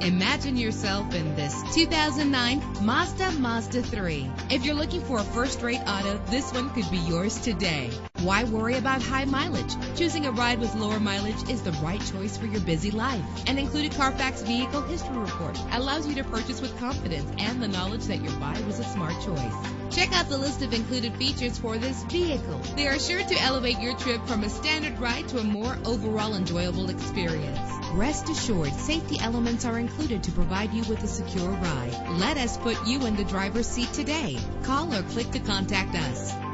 Imagine yourself in this 2009 Mazda Mazda 3. If you're looking for a first-rate auto, this one could be yours today. Why worry about high mileage? Choosing a ride with lower mileage is the right choice for your busy life. An included Carfax Vehicle History Report allows you to purchase with confidence and the knowledge that your buy was a smart choice. Check out the list of included features for this vehicle. They are sure to elevate your trip from a standard ride to a more overall enjoyable experience. Rest assured, safety elements are included to provide you with a secure ride. Let us put you in the driver's seat today. Call or click to contact us.